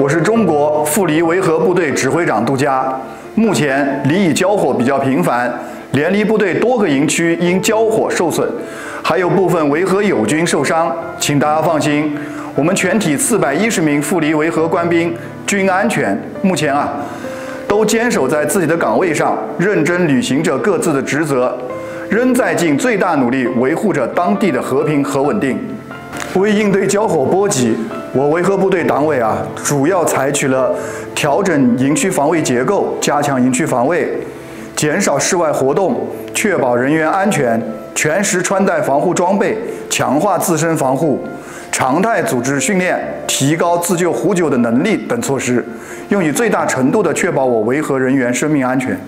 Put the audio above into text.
我是中国妇离维和部队指挥长杜佳。目前离以交火比较频繁，联离部队多个营区因交火受损，还有部分维和友军受伤。请大家放心，我们全体四百一十名妇离维和官兵均安全。目前啊，都坚守在自己的岗位上，认真履行着各自的职责，仍在尽最大努力维护着当地的和平和稳定。为应对交火波及，我维和部队党委啊，主要采取了调整营区防卫结构，加强营区防卫，减少室外活动，确保人员安全，全时穿戴防护装备，强化自身防护，常态组织训练，提高自救呼救的能力等措施，用以最大程度地确保我维和人员生命安全。